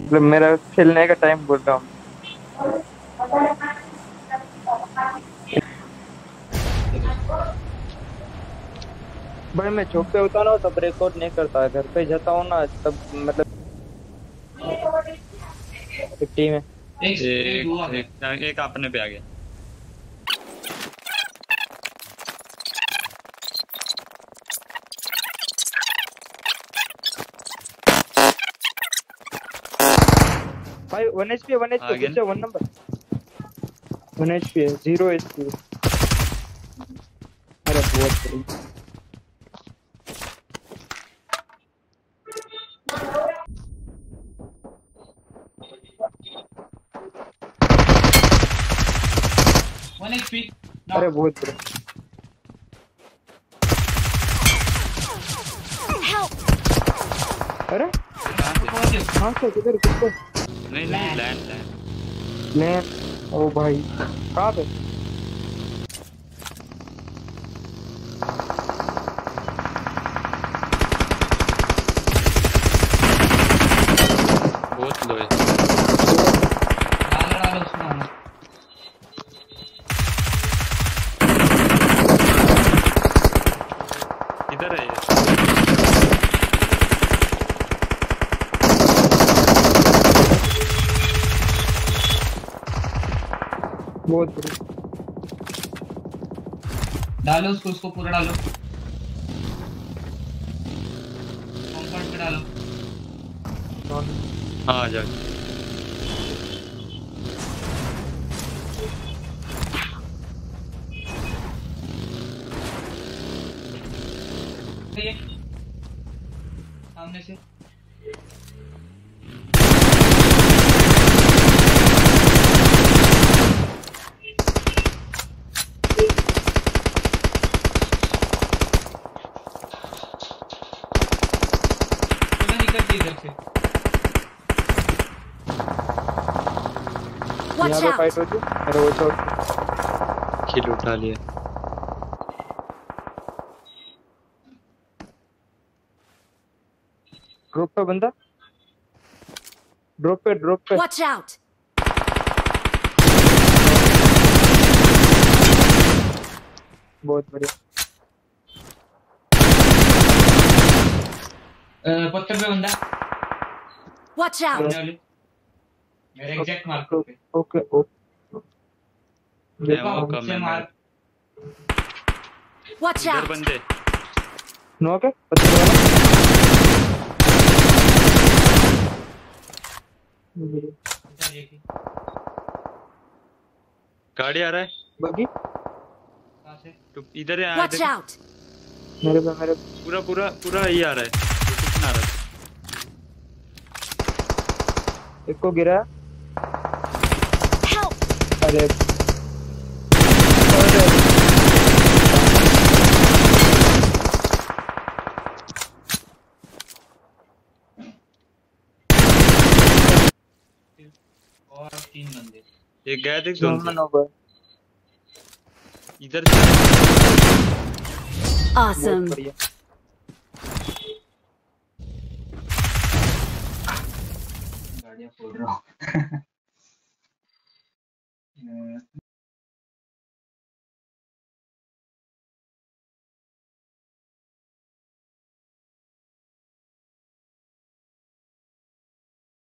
मतलब मेरा खेलने का टाइम बोल रहा हूँ। भाई मैं चौक पे होता ना तब रिकॉर्ड नहीं करता। घर पे जाता हूँ ना तब मतलब टीम है एक एक, एक, एक आपने पे आ गया। भाई one H P one H P पीछे one number one H P है ज़ीरो एच अरे बहुत सही अरे बहुत बुरा। अरे? कहाँ से? किधर किधर? नहीं नहीं लैंड लैंड लैंड ओ भाई। कहाँ पे बहुत लो है डालो डालो उसमें इधर है ये बहुत बुरा डालो उसको उसको पूरा डालो। कंफर्ट पे डालो। हाँ आ जाओ ये। सामने से। इधर से। यहाँ पे फाइट हो है? अरे वो किल उठा लिया। ड्रॉप पे बंदा। ड्रॉप पे ड्रॉप पे। Watch out! बहुत बढ़िया। पत्थर पे बंदा Watch out! सामने वाले मेरे एग्जैक्ट मार्कर पे ओके ओके मैं मुझसे कम है इधर out! बंदे नो के पत्थर वाला गाड़ी आ रहा है बगी कहाँ से तो इधर है। मेरे पे मेरे पूरा पूरा पूरा ये आ रहा है आ रहा है एक को गिरा! अरे। और तीन बंदे। ये गया देख हो इधर Awesome! बढ़िया गाड़ियाँ फोड़ रहा हूँ